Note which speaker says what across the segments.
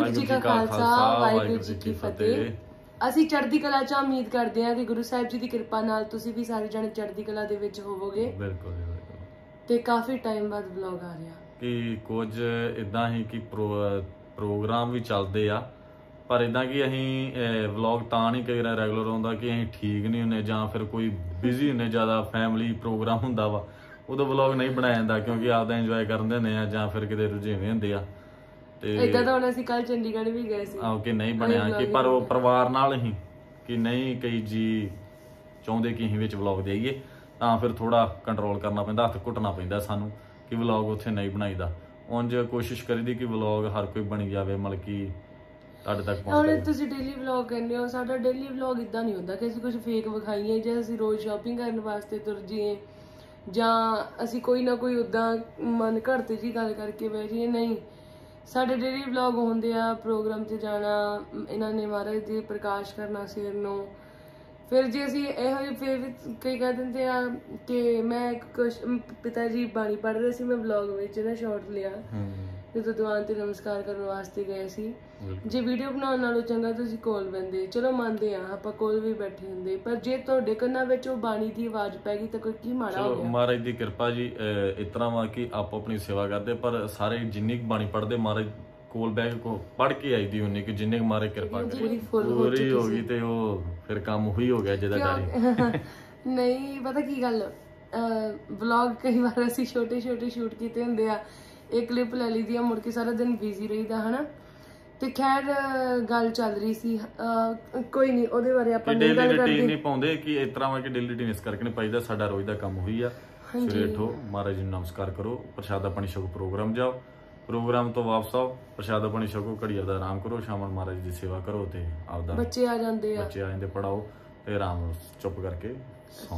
Speaker 1: ਵਾਹਿਗੁਰੂ ਜੀ ਕਾ ਖਾਲਸਾ ਵਾਹਿਗੁਰੂ ਜੀ ਕੀ ਫਤਿਹ। ਅਸੀਂ ਚੜ੍ਹਦੀ ਕਲਾ ਚ ਉਮੀਦ ਕਰਦੇ ਹਾਂ ਕਿ ਗੁਰੂ ਸਾਹਿਬ ਜੀ ਦੀ ਕਿਰਪਾ ਨਾਲ ਤੁਸੀਂ ਵੀ ਸਾਰੇ ਜਣੇ ਚੜ੍ਹਦੀ ਕਲਾ ਦੇ ਵਿੱਚ ਹੋਵੋਗੇ।
Speaker 2: ਬਿਲਕੁਲ
Speaker 1: ਤੇ ਕਾਫੀ ਟਾਈਮ ਬਾਅਦ ਵਲੌਗ ਆ ਰਿਹਾ।
Speaker 2: ਕਿ ਕੁਝ ਇਦਾਂ ਹੀ ਕਿ ਪ੍ਰੋ- ਪ੍ਰੋਗਰਾਮ ਵੀ ਚੱਲਦੇ ਆ। ਪਰ ਇਦਾਂ ਕਿ ਅਸੀਂ ਵਲੌਗ ਤਾਂ ਨਹੀਂ ਕਈ ਰੈਗੂਲਰ ਆਉਂਦਾ ਕਿ ਅਸੀਂ ਠੀਕ ਨਹੀਂ ਹੁੰਨੇ ਜਾਂ ਫਿਰ ਕੋਈ ਬਿਜ਼ੀ ਹੁੰਨੇ ਜ਼ਿਆਦਾ ਫੈਮਿਲੀ ਪ੍ਰੋਗਰਾਮ ਹੁੰਦਾ ਵਾ। ਉਦੋਂ ਵਲੌਗ ਨਹੀਂ ਬਣਾਇਆ ਜਾਂਦਾ ਕਿਉਂਕਿ ਆਪਦਾ ਇੰਜੋਏ ਕਰਨ ਦੇ ਹੁੰਦੇ ਆ ਜਾਂ ਫਿਰ ਕਿਤੇ ਰੁਝੇਵੇਂ ਹੁੰਦੇ ਆ। ਤੇ
Speaker 1: ਇਦਾਂ ਤਾਂ ਹੁਣ ਅਸੀਂ ਕੱਲ ਚੰਡੀਗੜ੍ਹ ਵੀ ਗਏ ਸੀ।
Speaker 2: ਆਹ ਕਿ ਨਹੀਂ ਬਣਿਆ ਕਿ ਪਰ ਉਹ ਪਰਿਵਾਰ ਨਾਲ ਹੀ ਕਿ ਨਹੀਂ ਕਈ ਜੀ ਚਾਹੁੰਦੇ ਕਿ ਅਸੀਂ ਵਿੱਚ ਵਲੌਗ ਦੇਈਏ ਤਾਂ ਫਿਰ ਥੋੜਾ ਕੰਟਰੋਲ ਕਰਨਾ ਪੈਂਦਾ ਹੱਥ ਘੁੱਟਣਾ ਪੈਂਦਾ ਸਾਨੂੰ ਕਿ ਵਲੌਗ ਉੱਥੇ ਨਹੀਂ ਬਣਾਈਦਾ ਉਂਝ ਕੋਸ਼ਿਸ਼ ਕਰੀਦੀ ਕਿ ਵਲੌਗ ਹਰ ਕੋਈ ਬਣੀ ਜਾਵੇ ਮਤਲਬ ਕਿ ਤੁਹਾਡੇ ਤੱਕ ਪਹੁੰਚ
Speaker 1: ਹੁਣ ਤੁਸੀਂ ਡੇਲੀ ਵਲੌਗ ਕਹਿੰਦੇ ਹੋ ਸਾਡਾ ਡੇਲੀ ਵਲੌਗ ਇਦਾਂ ਨਹੀਂ ਹੁੰਦਾ ਕਿ ਅਸੀਂ ਕੁਝ ਫੇਕ ਵਿਖਾਈਏ ਜਾਂ ਅਸੀਂ ਰੋਜ਼ ਸ਼ਾਪਿੰਗ ਕਰਨ ਵਾਸਤੇ ਤੁਰ ਜਾਈਏ ਜਾਂ ਅਸੀਂ ਕੋਈ ਨਾ ਕੋਈ ਉਦਾਂ ਮਨ ਘਰ ਤੇ ਜੀ ਗੱਲ ਕਰਕੇ ਜਾਈਏ ਨਹੀਂ। ਸਾਡੇ ਡੇਲੀ ਵਲੌਗ ਹੁੰਦੇ ਆ ਪ੍ਰੋਗਰਾਮ ਤੇ ਜਾਣਾ ਇਹਨਾਂ ਨੇ ਮਹਾਰਾਜ ਦੀ ਪ੍ਰਕਾਸ਼ ਕਰਨਾ ਸਿਰ ਨੂੰ। ਫਿਰ ਜੇ ਅਸੀਂ ਇਹੋ ਜਿਹੇ ਫਿਰ ਵੀ ਕਈ ਕਹਿ ਦਿੰਦੇ ਆ ਕਿ ਮੈਂ ਕੁਛ ਪਿਤਾ ਜੀ ਬਾਣੀ ਪੜ੍ਹ ਰਹੇ ਸੀ ਮੈਂ ਵਲੌਗ ਵਿੱਚ ਨਾ ਸ਼ਾਰਟ ਲਿਆ। ਜਦੋਂ ਦੁਆਨ ਤੇ ਨਮਸਕਾਰ ਕਰਨ ਵਾਸਤੇ ਗਏ ਸੀ। ਜੇ ਵੀਡੀਓ ਬਣਾਉਣ ਨਾਲੋਂ ਚੰਗਾ ਤੁਸੀਂ ਕੋਲ ਬੰਦੇ ਚਲੋ ਮੰਨਦੇ ਆ ਆਪਾਂ ਕੋਲ ਵੀ ਬੈਠੇ ਹੁੰਦੇ। ਪਰ ਜੇ ਤੁਹਾਡੇ ਕੰਨਾਂ ਵਿੱਚ ਉਹ ਬਾਣੀ ਦੀ ਆਵਾਜ਼ ਪੈ ਗਈ ਤਾਂ ਕੋਈ ਕੀ ਮਾੜਾ ਹੋ
Speaker 2: ਚਲੋ ਮਹਾਰਾਜ ਦੀ ਕਿਰਪਾ ਜੀ ਅਹ, ਇਸ ਤਰ੍ਹਾਂ ਵਾ ਕਿ ਆਪੋ ਆਪਣੀ ਸੇਵਾ ਕਰਦੇ ਪਰ ਸਾਰੇ ਜਿੰਨੀ ਕੁ ਬਾਣੀ ਪੜਦੇ ਮਹਾਰਾਜ ਕੋਲ ਬੈਗ ਕੋ ਪੜ ਕੇ ਆਈ ਦੀ ਉਨੀ ਕਿ ਜਿੰਨੇ ਕੁ ਮਹਾਰਾਜ ਕਿਰਪਾ ਕਰੇ।
Speaker 1: ਪੂਰੀ ਫੁੱਲ ਹੋ
Speaker 2: ਪੂਰੀ ਹੋ ਗਈ ਤੇ ਉਹ ਫਿਰ ਕੰਮ ਉਹੀ ਹੋ ਗਿਆ ਜਿਹਦਾ ਡਰ।
Speaker 1: ਨਹੀਂ ਪਤਾ ਕੀ ਗੱਲ? ਵਲੌਗ ਕਈ ਵਾਰ ਅਸੀਂ ਛੋਟੇ ਛੋਟੇ ਸ਼ੂਟ ਕੀਤੇ ਹੁੰਦੇ ਆ। ਇੱਕ ਕਲਿੱਪ ਲੈ ਲਈਦੀ ਆ ਮੁੜ ਕੇ ਸਾਰਾ ਦਿਨ ਬਿਜ਼ੀ ਰਹੀਦਾ ਹਨਾ? ਤੇ ਖੈਰ ਗੱਲ ਚੱਲ ਰਹੀ ਸੀ ਕੋਈ ਨਹੀਂ ਉਹਦੇ ਬਾਰੇ ਆਪਾਂ ਨਹੀਂ ਗੱਲ ਕਰਦੇ।
Speaker 2: ਨਹੀਂ ਪਾਉਂਦੇ ਕਿ ਇਸ ਤਰ੍ਹਾਂ ਵਾ ਕਿ ਡੇਲੀ ਰੁਟੀਨ ਇਸ ਕਰਕੇ ਨਹੀਂ ਪਾਈਦਾ ਸਾਡਾ ਰੋਜ਼ ਦਾ ਕੰਮ ਉਹੀ ਆ। ਸਵੇਰੇ ਉਠੋ ਮਹਾਰਾਜ ਜੀ ਨੂੰ ਨਮਸਕਾਰ ਕਰੋ ਪ੍ਰਸ਼ਾਦਾ ਪਾਣੀ ਛਕੋ ਪ੍ਰੋਗਰਾਮ ਜਾਓ। ਪ੍ਰੋਗਰਾਮ ਤੋਂ ਵਾਪਸ ਆਓ ਪ੍ਰਸ਼ਾਦਾ ਪਾਣੀ ਛਕੋ ਘੜੀ ਦਾ ਆਰਾਮ ਕਰੋ ਸ਼ਾਮ ਨੂੰ ਮਹਾਰਾਜ ਦੀ ਸੇਵਾ ਕਰੋ ਤੇ ਆਪਦਾ
Speaker 1: ਬੱਚੇ ਆ ਜਾਂਦੇ ਆ।
Speaker 2: ਬੱਚੇ ਆ ਜਾਂਦੇ ਪੜਾਓ ਤੇ ਆਰਾਮ ਚੁੱਪ ਕਰਕੇ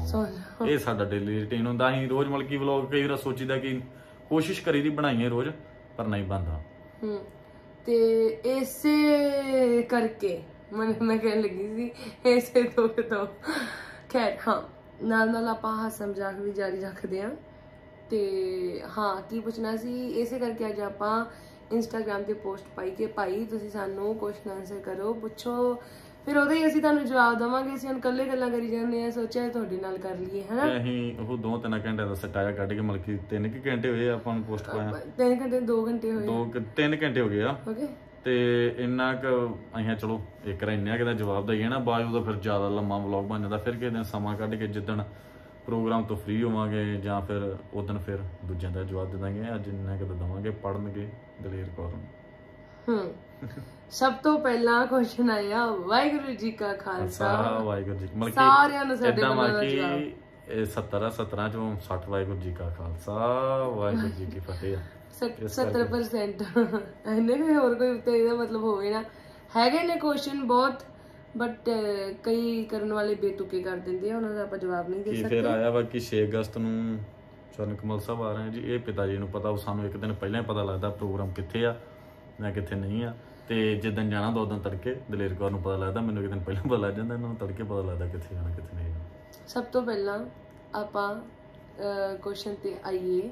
Speaker 2: ਸੌਂ। ਇਹ ਸਾਡਾ ਡੇਲੀ ਰੁਟੀਨ ਹੁੰਦਾ ਅਸੀਂ ਰੋਜ਼ ਮਲਕੀ ਵਲੌਗ ਕਈ ਵਾਰ ਸੋਚੀਦਾ ਕਿ ਕੋਸ਼ਿਸ਼ ਕਰੀਦੀ ਬਣਾਈਏ ਰੋਜ਼ ਪਰ ਨਹੀਂ ਬਣਦਾ।
Speaker 1: ਹੂੰ। ਤੇ ਇਸੇ ਕਰਕੇ ਮੈਂ ਮੈਂ ਕਹਿਣ ਲੱਗੀ ਸੀ, ਇਸੇ ਤੋਂ ਤੋਂ ਖੈਰ, ਹਾਂ, ਨਾਲ ਨਾਲ ਆਪਾਂ ਹਾਸਾ ਮਜ਼ਾਕ ਵੀ ਜਾਰੀ ਰੱਖਦੇ ਹਾਂ। ਤੇ ਹਾਂ, ਕੀ ਪੁੱਛਣਾ ਸੀ? ਇਸੇ ਕਰਕੇ ਅੱਜ ਆਪਾਂ ਇੰਸਟਾਗ੍ਰam ਤੇ ਪੋਸਟ ਪਾਈ ਕਿ ਭਾਈ, ਤੁਸੀਂ ਸਾਨੂੰ ਕੁਐਸਚਨ ਆਨਸਰ ਕਰੋ, ਪੁੱਛੋ ਫਿਰ ਉਹਦੇ ਹੀ ਅਸੀਂ ਤੁਹਾਨੂੰ ਜਵਾਬ ਦਵਾਂਗੇ ਅਸੀਂ ਹੁਣ ਇਕੱਲੇ ਗੱਲਾਂ ਕਰੀ ਜਾਂਦੇ ਆ ਸੋਚਿਆ ਤੁਹਾਡੇ ਨਾਲ ਕਰ ਲਈਏ ਹਨਾ?
Speaker 2: ਤੇ ਅਸੀਂ ਉਹ ਦੋ ਤਿੰਨ ਘੰਟੇ ਦਾ ਸਟਾਇਆ ਕੱਢ ਕੇ ਮਲਕੀ ਤਿੰਨ ਕਿ ਘੰਟੇ ਹੋਏ ਆ ਆਪਾਂ ਨੂੰ ਪੋਸਟ ਪਾਇਆ।
Speaker 1: ਤਿੰਨ ਘੰਟੇ ਦੋ ਘੰਟੇ ਹੋਏ
Speaker 2: ਦੋ ਕੁ- ਤਿੰਨ ਘੰਟੇ ਹੋ ਗਏ ਆ।
Speaker 1: ਓਕੇ
Speaker 2: ਤੇ ਇੰਨਾ ਕੁ ਅਸੀਂ ਚਲੋ ਇੱਕ ਰ ਇੰਨਾ ਕੁ ਦਾ ਜਵਾਬ ਦਈਏ ਨਾ ਬਾਅਦ ਉਹਦਾ ਫਿਰ ਜ਼ਿਆਦਾ ਲੰਮਾ ਵਲੌਗ ਬਣ ਜਾਂਦਾ ਫਿਰ ਕਿਸੇ ਦਿਨ ਸਮਾਂ ਕੱਢ ਕੇ ਜਿੱਦਣ ਪ੍ਰੋਗਰਾਮ ਤੋਂ ਫ੍ਰੀ ਹੋਵਾਂਗੇ ਜਾਂ ਫਿਰ ਉਦੋਂ ਫਿਰ ਦੂਜਿਆਂ ਦਾ ਜਵਾਬ ਦੇ ਦਾਂਗੇ ਅੱਜ ਇੰਨਾ ਕੁ ਤਾਂ ਦਵਾਂਗੇ ਪੜਨਗੇ ਦਲੇਰ ਕੌਰ ਨੂੰ।
Speaker 1: ਹੂੰ। ਸਭ ਤੋਂ ਪਹਿਲਾ ਕੁਐਸਚਨ ਆਇਆ ਵਾਹਿਗੁਰੂ ਜੀ ਕਾ ਖਾਲਸਾ।
Speaker 2: ਵਾਹਿਗੁਰੂ ਜੀ ਮਤਲਬ ਕਿ
Speaker 1: ਸਾਰਿਆਂ ਨੂੰ ਸਾਡੇ ਵੱਲੋਂ ਦਾ ਜਵਾਬ।
Speaker 2: ਇਹ 70 17 ਚੋਂ 60 ਵਾਹਿਗੁਰੂ ਜੀ ਕਾ ਖਾਲਸਾ ਵਾਹਿਗੁਰੂ ਜੀ ਕੀ ਫਤਿਹ। ਆ
Speaker 1: ਸੱਤ- 70% ਇਹਨੇ ਵੀ ਹੋਰ ਕੋਈ ਉੱਤੇ ਇਹਦਾ ਮਤਲਬ ਹੋਵੇ ਨਾ। ਹੈਗੇ ਨੇ ਕੁਐਸਚਨ ਬਹੁਤ ਬਟ ਕਈ ਕਰਨ ਵਾਲੇ ਬੇਤੁਕੇ ਕਰ ਦਿੰਦੇ ਆ ਉਹਨਾਂ ਦਾ ਆਪਾਂ ਜਵਾਬ ਨਹੀਂ ਦੇ ਸਕਦੇ।
Speaker 2: ਫਿਰ ਆਇਆ ਵਾ ਕਿ 6 ਅਗਸਤ ਨੂੰ ਚਰਨ ਕਮਲ ਸਾਹਿਬ ਆ ਰਹੇ ਜੀ ਇਹ ਪਿਤਾ ਜੀ ਨੂੰ ਪਤਾ ਉਹ ਸਾਨੂੰ ਇੱਕ ਦਿਨ ਪਹਿਲਾਂ ਹੀ ਪਤਾ ਲੱਗਦਾ ਪ੍ਰੋਗਰਾਮ ਕਿੱਥੇ ਆ ਮੈਂ ਕਿੱਥੇ ਨਹੀਂ ਆ। ਤੇ ਜਿੱਦਣ ਜਾਣਾ ਦੋ ਦਿਨ ਤੜਕੇ ਦਲੇਰ ਕੌਰ ਨੂੰ ਪਤਾ ਲੱਗਦਾ ਮੈਨੂੰ ਇੱਕ ਦਿਨ ਪਹਿਲਾਂ ਪਤਾ ਲੱਗ ਜਾਂਦਾ ਇਹਨਾਂ ਨੂੰ ਤੜਕੇ ਪਤਾ ਲੱਗਦਾ ਕਿੱਥੇ ਜਾਣਾ ਕਿੱਥੇ ਨਹੀਂ
Speaker 1: ਸਭ ਤੋਂ ਪਹਿਲਾਂ ਆਪਾਂ ਕੁਐਸਚਨ ਤੇ ਆਈਏ।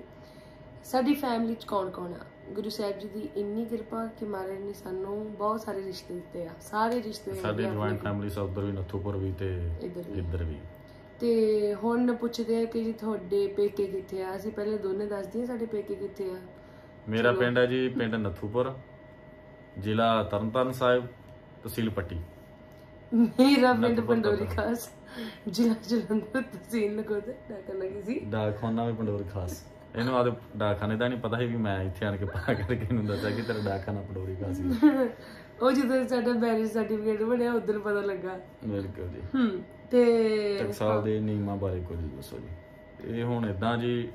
Speaker 1: ਸਾਡੀ ਫੈਮਿਲੀ ਚ ਕੌਣ ਕੌਣ ਆ? ਗੁਰੂ ਸਾਹਿਬ ਜੀ ਦੀ ਇੰਨੀ ਕਿਰਪਾ ਕਿ ਮਹਾਰਾਜ ਨੇ ਸਾਨੂੰ ਬਹੁਤ ਸਾਰੇ ਰਿਸ਼ਤੇ ਦਿੱਤੇ ਆ। ਸਾਰੇ ਰਿਸ਼ਤੇ
Speaker 2: ਸਾਡੇ ਜੁਆਇੰਟ ਫੈਮਿਲੀ ਸਭ ਉਧਰ ਵੀ ਨੱਥੂਪੁਰ ਵੀ ਤੇ
Speaker 1: ਇੱਧਰ ਵੀ। ਤੇ ਹੁਣ ਪੁੱਛਦੇ ਆ ਕਿ ਜੀ ਤੁਹਾਡੇ ਪੇਕੇ ਕਿੱਥੇ ਆ? ਅਸੀਂ ਪਹਿਲੇ ਦੋਨੇ ਦੱਸ ਦਈਏ ਸਾਡੇ ਪੇਕੇ ਕਿੱਥੇ ਆ।
Speaker 2: ਮੇਰਾ ਪਿੰਡ ਹੈ ਜੀ ਪਿੰਡ ਨੱਥੂਪੁਰ। ਜ਼ਿਲ੍ਹਾ ਤਰਨਤਾਰਨ ਸਾਹਿਬ ਤਹਿਸੀਲ ਪੱਟੀ।
Speaker 1: ਮੇਰਾ ਪਿੰਡ ਪੰਡੋਰੀ ਖਾਸ। ਜ਼ਿਲ੍ਹਾ ਜਲੰਧਰ ਤਹਿਸੀਲ ਨਕੋਦਰ ਨਾ ਕਰਨਾ ਕਿਸੇ
Speaker 2: ਡਾਕਖਾਨਾ ਵੀ ਪੰਡੋਰ ਖਾਸ। ਇਹਨੂੰ ਆਦੇ ਡਾਕਖਾਨੇ ਦਾ ਨਹੀਂ ਪਤਾ ਸੀ ਵੀ ਮੈਂ ਇੱਥੇ ਆਣ ਕੇ ਪਤਾ ਕਰਕੇ ਇਹਨੂੰ ਦੱਸਿਆ ਕਿ ਤੇਰਾ ਡਾਕਖਾਨਾ ਪੰਡੋਰੀ ਖਾਸ ਹੀ
Speaker 1: ਉਹ ਜਦੋਂ ਸਾਡਾ ਮੈਰਿਜ ਸਰਟੀਫਿਕੇਟ ਬਣਿਆ ਉਦੋਂ ਪਤਾ ਲੱਗਾ।
Speaker 2: ਬਿਲਕੁਲ ਜੀ।
Speaker 1: ਹੂੰ ਤੇ
Speaker 2: ਟਕਸਾਲ ਦੇ ਨਿਯਮਾਂ ਬਾਰੇ ਕੁਝ ਦੱਸੋ ਜੀ। ਇਹ ਹੁਣ ਇਦਾਂ ਜੀ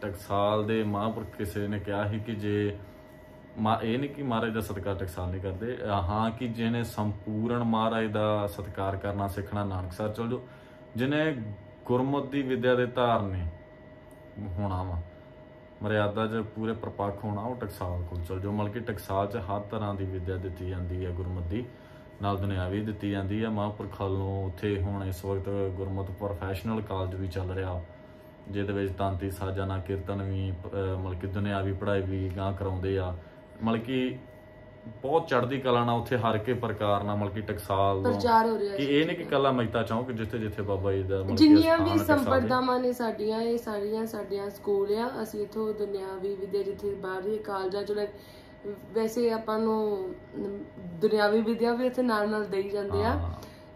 Speaker 2: ਟਕਸਾਲ ਦੇ ਮਹਾਂਪੁਰਖ ਕਿਸੇ ਨੇ ਕਿਹਾ ਸੀ ਕਿ ਜੇ ਇਹ ਨਹੀਂ ਕਿ ਮਹਾਰਾਜ ਦਾ ਸਤਿਕਾਰ ਟਕਸਾਲ ਨਹੀਂ ਕਰਦੇ। ਹਾਂ ਕਿ ਜਿਹਨੇ ਸੰਪੂਰਨ ਮਹਾਰਾਜ ਦਾ ਸਤਿਕਾਰ ਕਰਨਾ ਸਿੱਖਣਾ, ਨਾਨਕ ਨਾਨਕਸਰ ਚਲ ਜੋ ਜਿਹਨੇ ਗੁਰਮਤਿ ਦੀ ਵਿਦਿਆ ਦੇ ਧਾਰਨੇ ਹੋਣਾ ਵਾ, ਮਰਿਆਦਾ 'ਚ ਪੂਰੇ ਪ੍ਰਪੱਖ ਹੋਣਾ, ਉਹ ਟਕਸਾਲ ਕੋਲ ਚਲ ਜੋ ਮਤਲਬ ਕਿ ਟਕਸਾਲ 'ਚ ਹਰ ਤਰ੍ਹਾਂ ਦੀ ਵਿਦਿਆ ਦਿੱਤੀ ਜਾਂਦੀ ਹੈ ਗੁਰਮਤਿ ਦੀ। ਨਾਲ ਦੁਨਿਆਵੀ ਦਿੱਤੀ ਜਾਂਦੀ ਹੈ ਮਹਾਂਪੁਰਖਾਂ ਨੂੰ ਉੱਥੇ ਹੁਣ ਇਸ ਵਕਤ ਗੁਰਮਤਿ ਪ੍ਰੋਫੈਸ਼ਨਲ ਕਾਲਜ ਵੀ ਚੱਲ ਰਿਹਾ। ਜਿਹਦੇ ਵਿੱਚ ਤਾਂਤੀ, ਸਾਜਨਾ, ਕੀਰਤਨ ਵੀ, ਅਹ ਮਤਲਬ ਕਿ ਦੁਨਿਆਵੀ ਪੜ੍ਹਾਈ ਵੀ ਗਾਂ ਕਰਾਉਂਦੇ ਆ। ਮਤਲਬ ਕਿ ਬਹੁਤ ਚੜ੍ਹਦੀ ਕਲਾ ਨਾਲ ਉੱਥੇ ਹਰ ਕੇ ਪ੍ਰਕਾਰ ਨਾਲ ਮਤਲਬ ਕਿ ਟਕਸਾਲ
Speaker 1: ਪ੍ਰਚਾਰ ਹੋ ਰਿਹਾ
Speaker 2: ਕਿ ਇਹ ਨਹੀਂ ਕਿ ਕੱਲਾ ਮਹਿਤਾ ਚੌਂਕ ਜਿੱਥੇ ਜਿੱਥੇ ਬਾਬਾ ਜੀ ਦਾ ਮਤਲਬ ਕਿ
Speaker 1: ਜਿੰਨੀਆਂ ਵੀ। ਸੰਪਰਦਾਵਾਂ ਨੇ ਸਾਡੀਆਂ ਇਹ ਸਾਰੀਆਂ ਸਾਡੀਆਂ ਸਕੂਲ ਆ ਅਸੀਂ ਇਥੋਂ ਦੁਨਿਆਵੀ ਵਿਦਿਆ ਜਿੱਥੇ ਬਾਹਰੀ ਕਾਲਜਾਂ ਚ ਲੈ- ਵੈਸੇ ਆਪਾਂ ਨੂੰ ਦੁਨਿਆਵੀ ਵਿਦਿਆ ਵੀ ਇੱਥੇ ਨਾਲ ਨਾਲ ਦੇਈ ਜਾਂਦੇ ਆ।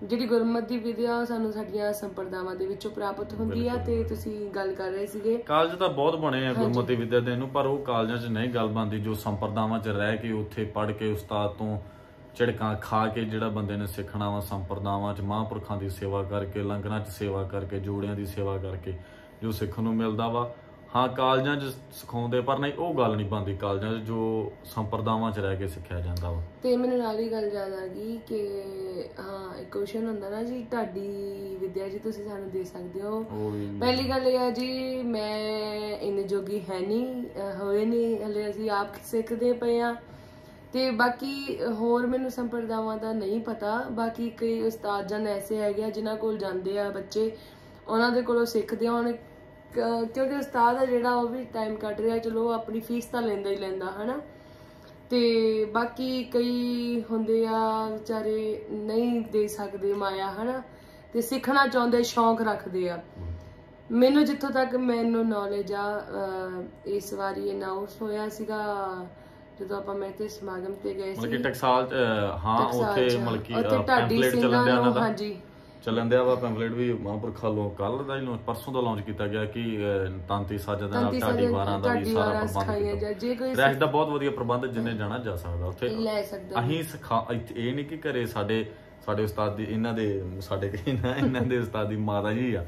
Speaker 1: ਜਿਹੜੀ ਗੁਰਮਤਿ ਦੀ ਵਿਦਿਆ ਸਾਨੂੰ ਸਾਡੀਆਂ ਸੰਪਰਦਾਵਾਂ ਦੇ ਵਿੱਚੋਂ ਪ੍ਰਾਪਤ ਹੁੰਦੀ ਆ ਤੇ ਤੁਸੀਂ ਗੱਲ ਕਰ ਰਹੇ ਸੀਗੇ।
Speaker 2: ਕਾਲਜ ਤਾਂ ਬਹੁਤ ਬਣੇ ਆ ਗੁਰਮਤਿ ਵਿਦਿਆ ਦੇ ਨੂੰ ਪਰ ਉਹ ਕਾਲਜਾਂ 'ਚ ਨਹੀਂ ਗੱਲ ਬਣਦੀ ਜੋ ਸੰਪਰਦਾਵਾਂ 'ਚ ਰਹਿ ਕੇ ਉੱਥੇ ਪੜ੍ਹ ਕੇ ਉਸਤਾਦ ਤੋਂ ਝੜਕਾਂ ਖਾ ਕੇ ਜਿਹੜਾ ਬੰਦੇ ਨੇ ਸਿੱਖਣਾ ਵਾ ਸੰਪਰਦਾਵਾਂ 'ਚ ਮਹਾਂਪੁਰਖਾਂ ਦੀ ਸੇਵਾ ਕਰਕੇ ਲੰਗਰਾਂ 'ਚ ਸੇਵਾ ਕਰਕੇ ਜੋੜਿਆਂ ਦੀ ਸੇਵਾ ਕਰਕੇ ਜੋ ਸਿੱਖਣ ਨੂੰ ਮਿਲਦਾ ਵਾ। ਹਾਂ ਕਾਲਜਾਂ 'ਚ ਸਿਖਾਉਂਦੇ ਪਰ ਨਹੀਂ ਉਹ ਗੱਲ ਨਹੀਂ ਬਣਦੀ ਕਾਲਜਾਂ 'ਚ ਜੋ ਸੰਪਰਦਾਵਾਂ 'ਚ ਰਹਿ ਕੇ ਸਿੱਖਿਆ ਜਾਂਦਾ ਵਾ।
Speaker 1: ਤੇ ਮੈਨੂੰ ਨਾਲ ਹੀ ਗੱਲ ਯਾਦ ਆ ਗਈ ਕਿ ਹਾਂ ਇੱਕ ਕੁਐਸਚਨ ਹੁੰਦਾ ਨਾ ਜੀ ਤੁਹਾਡੀ ਵਿਦਿਆ ਜੀ ਤੁਸੀਂ ਸਾਨੂੰ ਦੇ ਸਕਦੇ ਹੋ। ਪਹਿਲੀ ਗੱਲ ਇਹ ਆ ਜੀ ਮੈਂ ਇੰਨੇ ਜੋਗੀ ਹੈ ਨਹੀਂ ਹੋਏ ਨਹੀਂ ਹਲੇ ਅਸੀਂ ਆਪ ਸਿੱਖਦੇ ਪਏ ਆ ਤੇ ਬਾਕੀ ਹੋਰ ਮੈਨੂੰ ਸੰਪਰਦਾਵਾਂ ਦਾ ਨਹੀਂ ਪਤਾ ਬਾਕੀ ਕਈ ਉਸਤਾਦ ਜਨ ਐਸੇ ਹੈਗੇ ਆ ਜਿਨ੍ਹਾਂ ਕੋਲ ਜਾਂਦੇ ਆ ਬੱਚੇ ਉਹਨਾਂ ਦੇ ਕੋਲੋਂ ਸਿੱਖਦੇ ਆ ਕ- ਕਿਉਂਕਿ ਉਸਤਾਦ ਆ ਜਿਹੜਾ ਉਹ ਵੀ ਟਾਈਮ ਕੱਢ ਰਿਹਾ ਚਲੋ ਆਪਣੀ ਫੀਸ ਤਾਂ ਲੈਂਦਾ ਹੀ ਲੈਂਦਾ ਹਨਾ? ਤੇ ਬਾਕੀ ਕਈ ਹੁੰਦੇ ਆ ਵਿਚਾਰੇ ਨਹੀਂ ਦੇ ਸਕਦੇ ਮਾਇਆ ਹਨਾ? ਤੇ ਸਿੱਖਣਾ ਚਾਹੁੰਦੇ ਸ਼ੌਂਕ ਰੱਖਦੇ ਆ। ਮੈਨੂੰ ਜਿੱਥੋਂ ਤੱਕ ਮੈਨੂੰ ਨੌਲੇਜ ਆ ਇਸ ਵਾਰੀ ਅਨਾਉਂਸ ਹੋਇਆ ਸੀਗਾ ਜਦੋਂ ਆਪਾਂ ਮੈਂ ਤੇ ਸਮਾਗਮ ਤੇ ਗਏ ਸੀ।
Speaker 2: ਟਕਸਾਲ 'ਚ ਅਹ, ਹਾਂ
Speaker 1: ਟਕਸਾਲ
Speaker 2: ਉੱਥੇ
Speaker 1: ਚ,
Speaker 2: ਮਤਲਬ ਕਿ
Speaker 1: ਉੱਥੇ ਢਾਡੀ
Speaker 2: ਪੈਂਪਲੇਟ ਚੱਲਣ ਦਿਆ ਉਹਨਾਂ ਦਾ।
Speaker 1: ਹਾਂਜੀ।
Speaker 2: ਚੱਲਣ ਦਿਆ ਵਾ ਪੈਂਪਲੇਟ ਵੀ ਮਹਾਂਪੁਰਖਾਂ ਵੱਲੋਂ ਕੱਲ ਦਾ ਹੀ launch- ਪਰਸੋਂ ਦਾ ਲਾਂਚ ਕੀਤਾ ਗਿਆ ਕਿ ਅਹ, ਤਾਂਤੀ ਸਾਜਾ ਦਾ
Speaker 1: ਤਾਂਤੀ
Speaker 2: ਢਾਡੀ
Speaker 1: ਸਾਜਾ,
Speaker 2: ਦਾ ਵੀ
Speaker 1: ਢਾਡੀ
Speaker 2: ਸਾਰਾ ਪ੍ਰਬੰਧ
Speaker 1: ਸਿਖਾਈਆਂ
Speaker 2: ਕੀਤਾ।
Speaker 1: ਜਾ- ਕੋਈ
Speaker 2: ਰੈਸ਼ ਦਾ ਬਹੁਤ ਵਧੀਆ ਪ੍ਰਬੰਧ ਜਿੰਨੇ ਜਾਣਾ ਜਾ ਸਕਦਾ ਉੱਥੇ।
Speaker 1: ਲੈ ਸਕਦਾ।
Speaker 2: ਅਸੀਂ ਸਿਖਾ ਇੱਥੇ ਇਹ ਨਹੀਂ ਕਿ ਘਰੇ ਸਾਡੇ ਸਾਡੇ ਉਸਤਾਦ ਦੀ ਇਹਨਾਂ ਦੇ ਸਾਡੇ ਕਹੀ ਨਾ ਇਹਨਾਂ ਦੇ ਉਸਤਾਦ ਦੀ ਮਾਤਾ ਜੀ ਆ।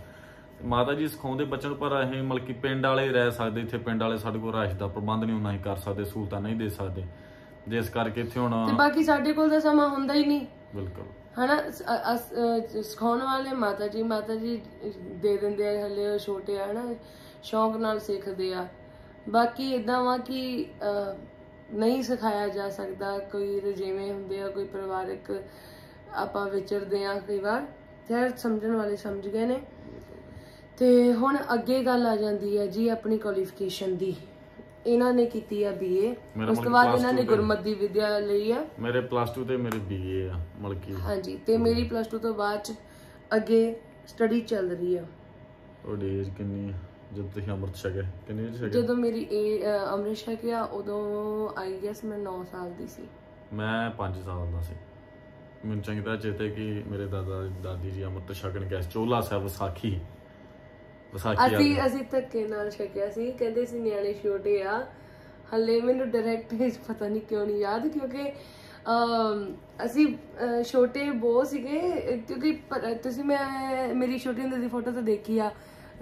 Speaker 2: ਮਾਤਾ ਜੀ ਸਿਖਾਉਂਦੇ ਬੱਚਿਆਂ ਨੂੰ ਪਰ ਅਸੀਂ ਮਤਲਬ ਕਿ ਪਿੰਡ ਵਾਲੇ ਰਹਿ ਸਕਦੇ ਇੱਥੇ ਪਿੰਡ ਵਾਲੇ ਸਾਡੇ ਕੋਲ ਰੈਸ਼ ਦਾ ਪ੍ਰਬੰਧ ਨਹੀਂ ਉਹਨਾਂ ਹੀ ਕਰ ਸਕਦੇ ਸਹੂਲਤਾਂ ਨਹੀਂ ਦੇ ਸਕਦੇ। ਜਿਸ ਕਰਕੇ ਇੱਥੇ ਹੁਣ
Speaker 1: ਤੇ ਬਾਕੀ ਸਾਡੇ ਕੋਲ ਤਾਂ ਸਮਾਂ ਹੁੰਦਾ ਹੀ ਨਹੀਂ।
Speaker 2: ਬਿਲਕੁਲ।
Speaker 1: ਹਨਾ ਸ- ਅ- ਸਿਖਾਉਣ ਵਾਲੇ ਮਾਤਾ ਜੀ ਮਾਤਾ ਜੀ ਦੇ ਦਿੰਦੇ ਆ ਹਲੇ ਉਹ ਛੋਟੇ ਆ, ਹਨਾ, ਸ਼ੌਂਕ ਨਾਲ ਸਿੱਖਦੇ ਆ। ਬਾਕੀ ਇਦਾਂ ਵਾ ਕਿ ਨਹੀਂ ਸਿਖਾਇਆ ਜਾ ਸਕਦਾ, ਕੋਈ ਰਜੇਵੇਂ ਹੁੰਦੇ ਆ, ਕੋਈ ਪਰਿਵਾਰਕ ਆਪਾਂ ਵਿਚਰਦੇ ਆ ਕਈ ਵਾਰ, ਖੈਰ ਸਮਝਣ ਵਾਲੇ ਸਮਝ ਗਏ ਨੇ। ਤੇ ਹੁਣ ਅੱਗੇ ਗੱਲ ਆ ਜਾਂਦੀ ਹੈ ਜੀ ਆਪਣੀ ਕੁਆਲੀਫਿਕੇਸ਼ਨ ਦੀ। ਇਹਨਾਂ ਨੇ ਕੀਤੀ ਆ ਬੀਏ ਉਸ ਤੋਂ ਬਾਅਦ ਇਹਨਾਂ ਨੇ ਗੁਰਮਤਿ ਦੀ ਵਿਦਿਆ ਲਈ ਆ।
Speaker 2: ਮੇਰੇ ਪਲੱਸ 2 ਤੇ ਮੇਰੇ ਬੀਏ ਆ ਮਤਲਬ ਕਿ
Speaker 1: ਹਾਂਜੀ ਤੇ ਮੇਰੀ ਪਲੱਸ 2 ਤੋਂ ਬਾਅਦ ਚ ਅੱਗੇ ਸਟੱਡੀ ਚੱਲ ਰਹੀ ਆ।
Speaker 2: ਤੁਹਾਡੀ ਏਜ ਕਿੰਨੀ ਹੈ ਜਦ ਤੁਸੀਂ ਅੰਮ੍ਰਿਤ ਛਕੇ ਕਿੰਨੀ ਏਜ ਛਕੇ
Speaker 1: ਜਦੋਂ ਮੇਰੀ ਇਹ ਅ, ਅੰਮ੍ਰਿਤ ਛਕਿਆ ਉਦੋਂ ਆਈ ਗੈਸ ਮੈਂ 9 ਸਾਲ ਦੀ ਸੀ।
Speaker 2: ਮੈਂ 5 ਸਾਲ ਦਾ ਸੀ। ਮੈਨੂੰ ਚੰਗੀ ਤਰ੍ਹਾਂ ਚੇਤੇ ਕਿ ਮੇਰੇ ਦਾਦਾ ਦਾਦੀ ਜੀ ਅੰਮ੍ਰਿਤ ਛਕਣ ਗਏ। ਚੋਲਾ ਸਾਹਿਬ ਵਿਸਾਖੀ। ਵਿਸਾਖੀ ਆ
Speaker 1: ਅਸੀਂ ਅਸੀਂ ਧੱਕੇ ਨਾਲ ਛਕਿਆ ਸੀ। ਕਹਿੰਦੇ ਸੀ ਨਿਆਣੇ ਛੋਟੇ ਆ। ਹੱਲੇ ਮੈਨੂੰ ਡਾਇਰੈਕਟ ਪਤਾ ਨਹੀਂ ਕਿਉਂ ਨਹੀਂ ਯਾਦ ਕਿਉਂਕਿ ਅਮ, ਅਸੀਂ ਅ, ਛੋਟੇ ਬਹੁਤ ਸੀਗੇ ਅ, ਕਿਉਂਕਿ ਪ- ਤੁਸੀਂ ਮੈਂ ਮੇਰੀ ਛੋਟੀ ਹੁੰਦੀ ਦੀ ਫੋਟੋ ਤਾਂ ਦੇਖੀ ਆ।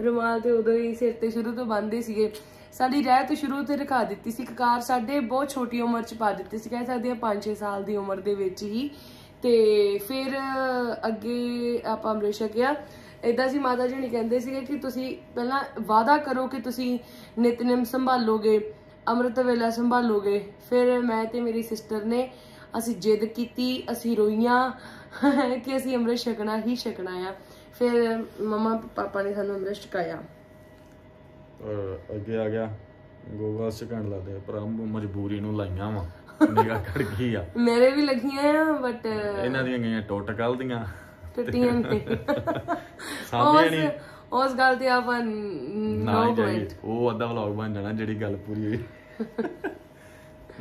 Speaker 1: ਰੁਮਾਲ ਤੇ ਉਦੋਂ ਹੀ ਸਿਰ ਤੇ ਸ਼ੁਰੂ ਤੋਂ ਬੰਨਦੇ ਸੀਗੇ। ਸਾਡੀ ਰਹਿਤ ਸ਼ੁਰੂ ਤੇ ਰਖਾ ਦਿੱਤੀ ਸੀ ਕਕਾਰ ਸਾਡੇ ਬਹੁਤ ਛੋਟੀ ਉਮਰ ਚ ਪਾ ਦਿੱਤੀ ਸੀ। ਕਹਿ ਸਕਦੇ ਆ 5-6 ਸਾਲ ਦੀ ਉਮਰ ਦੇ ਵਿੱਚ ਹੀ। ਤੇ ਫਿਰ ਅੱਗੇ ਆਪਾਂ ਅੰਮ੍ਰਿਤ ਛਕਿਆ। ਇਦਾਂ ਸੀ ਮਾਤਾ ਜੀ ਨੇ ਕਹਿੰਦੇ ਸੀਗੇ ਕਿ ਤੁਸੀਂ ਪਹਿਲਾਂ ਵਾਅਦਾ ਕਰੋ ਕਿ ਤੁਸੀਂ ਨਿਤਨੇਮ ਸੰਭਾਲੋਗੇ ਅੰਮ੍ਰਿਤ ਵੇਲਾ ਸੰਭਾਲੋਗੇ। ਫਿਰ ਮੈਂ ਤੇ ਮੇਰੀ ਸਿਸਟਰ ਨੇ ਅਸੀਂ ਜਿੱਦ ਕੀਤੀ ਅਸੀਂ ਰੋਈਆਂ ਕਿ ਅਸੀਂ ਅੰਮ੍ਰਿਤ ਛਕਣਾ ਹੀ ਛਕਣਾ ਆ। ਫਿਰ ਮਮਾ ਪਾਪਾ ਨੇ ਸਾਨੂੰ ਅੰਮ੍ਰਿਤ ਛਕਾਇਆ।
Speaker 2: ਅੱਗੇ ਆ ਗਿਆ। ਗੋਗਾ ਛਕਣ ਲਾਦੇ ਪਰ ਮਜਬੂਰੀ ਨੂੰ ਲਾਈਆਂ ਵਾ। ਨਿਗਾਹ ਖੜ ਗਈ ਆ।
Speaker 1: ਮੇਰੇ ਵੀ ਲੱਗੀਆਂ ਆ ਬਟ
Speaker 2: ਇਹਨਾਂ ਦੀਆਂ ਗਈਆਂ ਟੁੱਟ ਕੱਲ ਦੀਆਂ।
Speaker 1: ਟੁੱਟੀਆਂ ਨਹੀਂ
Speaker 2: ਸਾਹਮਣੇ ਨਹੀਂ।
Speaker 1: ਉਸ ਗੱਲ ਤੇ ਆਪਾਂ
Speaker 2: ਨਾ ਹੀ ਜਾਈਏ। ਉਹ ਅੱਧਾ ਵਲੌਗ ਬਣ ਜਾਣਾ ਜਿਹੜੀ ਗੱਲ ਪੂਰੀ ਹੋਈ।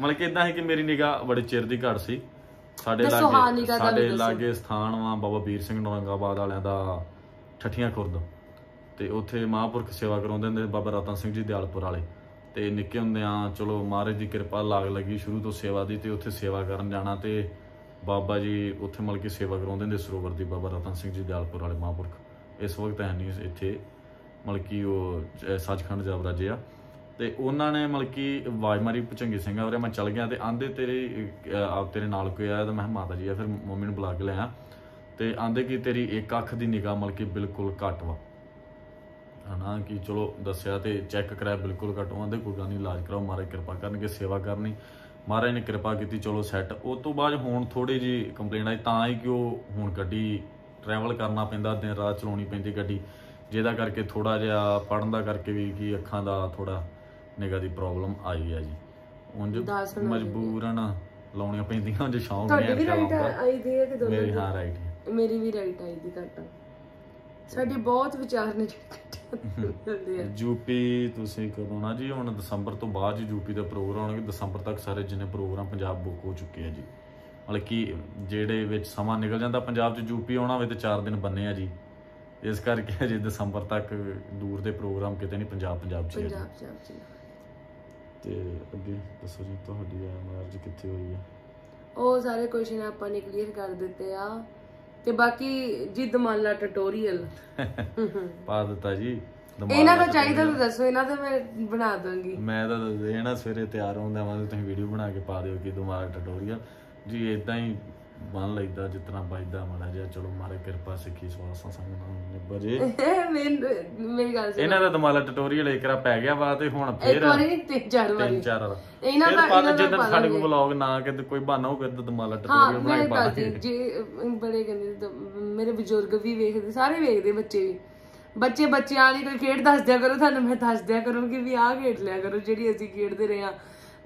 Speaker 2: ਮਤਲਬ ਕਿ ਇਦਾਂ ਹੈ ਕਿ ਮੇਰੀ ਨਿਗਾਹ ਬੜੇ ਚਿਰ ਦੀ ਘੜ ਸੀ। ਸਾਡੇ
Speaker 1: ਦੱਸੋ ਹਾਂ
Speaker 2: ਲਾਗੇ
Speaker 1: ਨਿਗਾਹ ਦਾ ਵੀ
Speaker 2: ਸਾਡੇ
Speaker 1: ਦੱਸੋ।
Speaker 2: ਲਾਗੇ ਸਥਾਨ ਵਾ ਬਾਬਾ ਵੀਰ ਸਿੰਘ ਨੌਰੰਗਾਬਾਦ ਵਾਲਿਆਂ ਦਾ ਠੱਠੀਆਂ ਖੁਰਦ। ਤੇ ਉੱਥੇ ਮਹਾਂਪੁਰਖ ਸੇਵਾ ਕਰਾਉਂਦੇ ਹੁੰਦੇ ਬਾਬਾ ਰਤਨ ਸਿੰਘ ਜੀ ਦਿਆਲਪੁਰ ਵਾਲੇ। ਤੇ ਨਿੱਕੇ ਹੁੰਦਿਆਂ ਚਲੋ ਮਹਾਰਾਜ ਦੀ ਕਿਰਪਾ ਲਾਗ ਲੱਗੀ ਸ਼ੁਰੂ ਤੋਂ ਸੇਵਾ ਦੀ ਤੇ ਉੱਥੇ ਸੇਵਾ ਕਰਨ ਜਾਣਾ ਤੇ ਬਾਬਾ ਜੀ ਉੱਥੇ ਮਤਲਬ ਕਿ ਸੇਵਾ ਕਰਾਉਂਦੇ ਹੁੰਦੇ ਸਰੋਵਰ ਦੀ ਬਾਬਾ ਰਤਨ ਸਿੰਘ ਜੀ, ਦਿਆਲਪੁਰ ਵਾਲੇ ਮਹਾਂਪੁਰਖ। ਇਸ ਵਕਤ ਹੈ ਨਹੀਂ ਇੱਥੇ, ਮਤਲਬ ਕਿ ਉਹ ਸੱਚਖੰਡ ਜਾ ਆ ਤੇ ਉਹਨਾਂ ਨੇ ਮਤਲਬ ਕਿ ਆਵਾਜ਼ ਮਾਰੀ ਭਚੰਗੀ ਸਿੰਘ ਆ ਮੈਂ ਚੱਲ ਗਿਆ ਤੇ ਆਂਦੇ ਤੇਰੇ ਆਪ ਤੇਰੇ ਨਾਲ ਕੋਈ ਆਇਆ ਤਾਂ ਮੈਂ ਕਿਹਾ, ਮਾਤਾ ਜੀ, ਆ ਫਿਰ ਮੰਮੀ ਨੂੰ ਬੁਲਾ ਕੇ ਲਿਆ ਤੇ ਆਂਦੇ ਕਿ ਤੇਰੀ ਇੱਕ ਅੱਖ ਦੀ ਨਿਗਾਹ ਮਤਲਬ ਕਿ ਬਿਲਕੁਲ ਘੱਟ ਵਾ। ਹਨਾ, ਕਿ ਚਲੋ ਦੱਸਿਆ ਤੇ ਚੈੱਕ ਕਰਾਇਆ ਬਿਲਕੁਲ ਘੱਟ। ਆਂਦੇ, ਕੋਈ ਗੱਲ ਨਹੀਂ ਇਲਾਜ ਕਰਾਓ, ਮਹਾਰਾਜ ਕਿਰਪਾ ਕਰਨਗੇ, ਸੇਵਾ ਕਰਨੀ। ਮਹਾਰਾਜ ਨੇ ਕਿਰਪਾ ਕੀਤੀ ਚਲੋ ਸੈੱਟ ਉਸ ਤੋਂ ਬਾਅਦ ਹੁਣ ਥੋੜੀ ਜੀ ਕੰਪਲੇਂਟ ਆਈ ਤਾਂ ਹੀ ਕਿ ਉਹ ਹੁਣ ਗੱਡੀ ਟਰੈਵਲ ਕਰਨਾ ਪੈਂਦਾ ਦਿਨ ਰਾਤ ਚਲਾਉਣੀ ਪੈਂਦੀ ਗੱਡੀ। ਜਿਹਦਾ ਕਰਕੇ ਥੋੜਾ ਜਿਹਾ ਪੜਨ ਦਾ ਕਰਕੇ ਵੀ ਕੀ ਅੱਖਾਂ ਦਾ ਥੋੜਾ ਨਿਗਾਹ ਦੀ ਪ੍ਰੋਬਲਮ ਆਈ ਆ ਜੀ। ਉਂਝ ਮਜਬੂਰਨ ਲਾਉਣੀਆਂ ਪੈਂਦੀਆਂ ਜੇ ਸ਼ੌਂਕ
Speaker 1: ਤੁਹਾਡੀ
Speaker 2: ਨਹੀਂ
Speaker 1: ਵੀ ਰਾਈਟ ਆਈ ਦੀ ਹੈ ਕਿ ਦੋਨੋਂ
Speaker 2: ਮੇਰੀ ਹਾਂ ਰਾਈਟ
Speaker 1: ਮੇਰੀ ਵੀ ਰਾਈਟ ਆਈ ਦੀ ਘੱਟ। ਸਾਡੇ ਬਹੁਤ ਵਿਚਾਰ ਨੇ ਆ।
Speaker 2: ਯੂਪੀ ਤੁਸੀਂ ਕਦੋਂ ਨਾ ਜੀ ਹੁਣ ਦਸੰਬਰ ਤੋਂ ਬਾਅਦ ਜੀ ਯੂਪੀ ਦਾ ਪ੍ਰੋਗਰਾਮ ਹੋਣਗੇ। ਦਸੰਬਰ ਤੱਕ ਸਾਰੇ ਜਿੰਨੇ ਪ੍ਰੋਗਰਾਮ ਪੰਜਾਬ ਬੁੱਕ ਹੋ ਚੁੱਕੇ ਆ ਜੀ। ਮਤਲਬ ਕਿ ਜਿਹੜੇ ਵਿੱਚ ਸਮਾਂ ਨਿਕਲ ਜਾਂਦਾ ਪੰਜਾਬ 'ਚ ਯੂਪੀ ਆਉਣਾ ਹੋਵੇ ਤੇ 4 ਦਿਨ ਬੰਨੇ ਆ ਜੀ। ਇਸ ਕਰਕੇ ਅਜੇ ਦਸੰਬਰ ਤੱਕ ਦੂਰ ਦੇ ਪ੍ਰੋਗਰਾਮ ਕਿਤੇ ਨਹੀਂ ਪੰਜਾਬ ਪੰਜਾਬ 'ਚ ਆ।
Speaker 1: ਪੰਜਾਬ ਪੰਜਾਬ ਚ
Speaker 2: ਤੇ ਅੱਗੇ ਦੱਸੋ ਜੀ ਤੁਹਾਡੀ ਆ ਮੈਰਿਜ ਕਿੱਥੇ ਹੋਈ ਹੈ
Speaker 1: ਉਹ ਸਾਰੇ ਕੁਐਸਚਨ ਆਪਾਂ ਨੇ ਕਲੀਅਰ ਕਰ ਦਿੱਤੇ ਆ। ਤੇ ਬਾਕੀ ਜੀ ਦਮਾਲਾ ਟਿਊਟੋਰੀਅਲ
Speaker 2: ਪਾ ਦਿੱਤਾ ਜੀ
Speaker 1: ਇਹਨਾਂ ਦਾ ਚਾਹੀਦਾ ਤਾਂ ਦੱਸੋ ਇਹਨਾਂ ਦਾ ਮੈਂ ਬਣਾ ਦਾਂਗੀ
Speaker 2: ਮੈਂ ਤਾਂ ਇਹ ਨਾ ਸਵੇਰੇ ਤਿਆਰ ਹੁੰਦਾ ਤੇ ਤੁਸੀਂ ਵੀਡੀਓ ਬਣਾ ਕੇ ਪਾ ਦਿਓ ਕਿ ਦੁਬਾਰਾ ਟਿਊਟੋਰੀਅਲ ਜੀ ਇਦਾਂ ਹੀ ਬਣ ਲਈਦਾ ਜਿਤਨਾ ਵੱਜਦਾ ਮਾੜਾ ਜਿਹਾ ਚਲੋ ਮਾਰੇ ਕਿਰਪਾ ਸਿੱਖੀ ਸਵਾਸਾਂ ਸੰਗ ਨਾਲ ਜੇ।
Speaker 1: ਮੈਨੂੰ- ਮੇਰੀ ਗੱਲ ਸੁਣ।
Speaker 2: ਇਹਨਾਂ ਦਾ ਦਮਾਲਾ ਟਿਊਟੋਰੀਅਲ ਇੱਕ ਰਾ ਪੈ ਗਿਆ ਵਾ ਤੇ ਹੁਣ
Speaker 1: ਇੱਕ
Speaker 2: ਫੇਰ
Speaker 1: ਵਾਰੀ ਨਹੀਂ ਤਿੰਨ ਚਾਰ ਵਾਰੀ।
Speaker 2: ਤਿੰਨ ਚਾਰ ਵਾਰ।
Speaker 1: ਇਹਨਾਂ ਦਾ ਇਹਨਾਂ ਦਾ
Speaker 2: ਜਦੋਂ ਸਾਡੇ ਕੋਲ
Speaker 1: ਲਾਂਗੇ।
Speaker 2: ਵਲੌਗ ਨਾ ਕਿਤੇ ਕੋਈ ਬਹਾਨਾ ਹੋ ਫਿਰ ਤਾਂ ਦਮਾਲਾ ਟਿਊਟੋਰੀਅਲ ਬਣਾ ਕੇ ਪਾ
Speaker 1: ਜੇ ਬੜੇ ਕਹਿੰਦੇ ਤਾਂ ਮੇਰੇ ਬਜ਼ੁਰਗ ਵੀ ਵੇਖਦੇ ਸਾਰੇ ਵੇਖਦੇ ਬੱਚੇ ਵੀ। ਬੱਚੇ ਬੱਚਿਆਂ ਦੀ ਕੋਈ ਖੇਡ ਦੱਸ ਦਿਆ ਕਰੋ ਤੁਹਾਨੂੰ ਮੈਂ ਦੱਸ ਦਿਆ ਕਰੂੰਗੀ ਵੀ ਆਹ ਖੇਡ ਲਿਆ ਕਰੋ ਜਿਹੜੀ ਅਸੀਂ ਖੇਡਦੇ ਰਹੇ ਆ